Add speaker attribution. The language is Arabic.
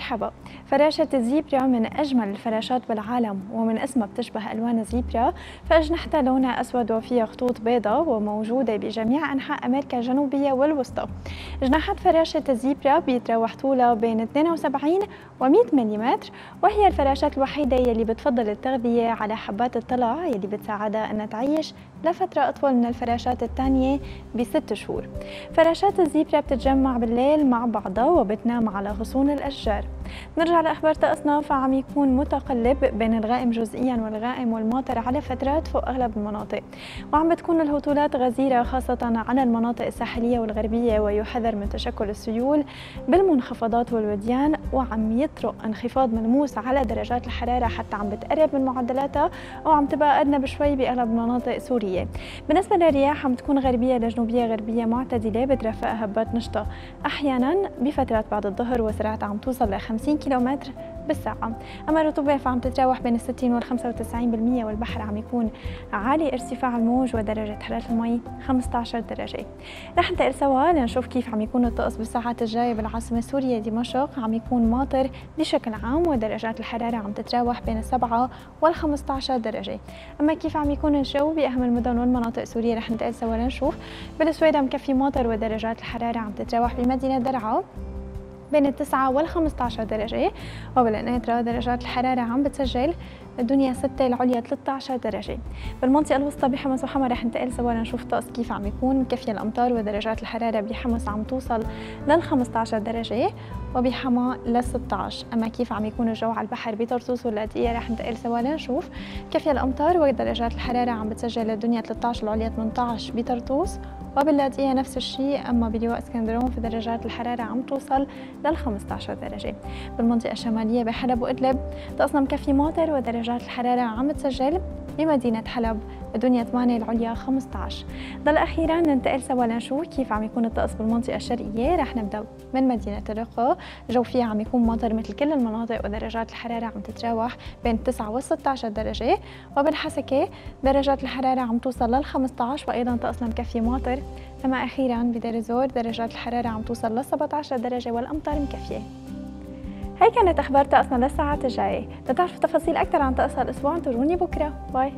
Speaker 1: مرحبا. فراشة الزيبرا من أجمل الفراشات بالعالم ومن اسمها بتشبه ألوان الزيبرا فأجنحتها لونها أسود وفيها خطوط بيضاء وموجودة بجميع أنحاء أمريكا الجنوبية والوسطى. جناحات فراشة الزيبرا بيتراوح طولها بين 72 و 100 ملم وهي الفراشات الوحيدة يلي بتفضل التغذية على حبات الطلع يلي بتساعدها أنها تعيش لفترة أطول من الفراشات الثانية بست شهور. فراشات الزيبرا بتتجمع بالليل مع بعضها وبتنام على غصون الأشجار. نرجع لأخبار طقسنا فعم يكون متقلب بين الغائم جزئيا والغائم والماطر على فترات فوق أغلب المناطق. وعم بتكون الهطولات غزيرة خاصة على المناطق الساحلية والغربية ويحذر من تشكل السيول بالمنخفضات والوديان وعم يطرق انخفاض ملموس على درجات الحرارة حتى عم بتقرب من معدلاتها وعم تبقى أدنى بشوي بأغلب المناطق سورية. بالنسبة للرياح عم تكون غربية لجنوبية غربية معتدلة بترافقها هبات نشطة. أحيانا بفترات بعد الظهر وسرعتها عم توصل ل 50 كيلومتر بالساعة. أما الرطوبة فعم تتراوح بين 60 وال 95% والبحر عم يكون عالي. ارتفاع الموج ودرجة حرارة المي 15 درجة. رح ننتقل سوا لنشوف كيف عم يكون الطقس بالساعات الجاية بالعاصمة السورية دمشق عم يكون ماطر بشكل عام ودرجات الحرارة عم تتراوح بين 7 وال 15 درجة. أما كيف عم يكون الجو بأهم المدن والمناطق السورية رح ننتقل سوا لنشوف. بالسويدة مكفي ماطر ودرجات الحرارة عم تتراوح بمدينة درعا. بين التسعة وال 15 درجة وبالقناطرة درجات الحرارة عم بتسجل الدنيا 6 العليا 13 درجة. بالمنطقة الوسطى بحمص وحما رح ننتقل سوا لنشوف الطقس كيف عم يكون مكفية الأمطار ودرجات الحرارة بحمص عم توصل لل 15 درجة وبحما لل 16 أما كيف عم يكون الجو على البحر بطرطوس واللاذقية رح ننتقل سوا لنشوف كفي الأمطار ودرجات الحرارة عم بتسجل الدنيا 13 العليا 18 بطرطوس. وباللاذقية نفس الشيء أما بلواء اسكندرون في درجات الحرارة عم توصل لل 15 درجة. بالمنطقة الشمالية بحلب وإدلب طقسنا مكفي ماطر ودرجات الحرارة عم تسجل بمدينة حلب الدنيا 8 العليا 15 ضل أخيرا ننتقل سوا لنشوف كيف عم يكون الطقس بالمنطقة الشرقية. رح نبدأ من مدينة الرقة الجو فيها عم يكون ماطر مثل كل المناطق ودرجات الحرارة عم تتراوح بين 9 و 16 درجة وبالحسكة درجات الحرارة عم توصل لل 15 وأيضا طقسنا مكفي ماطر. أما أخيرا بدير زور درجات الحرارة عم توصل ل 17 درجة والأمطار مكفية. هي كانت أخبار طقسنا للساعات الجاية. لتعرفوا تفاصيل أكثر عن طقس هالأسبوع انتظروني بكرة. باي.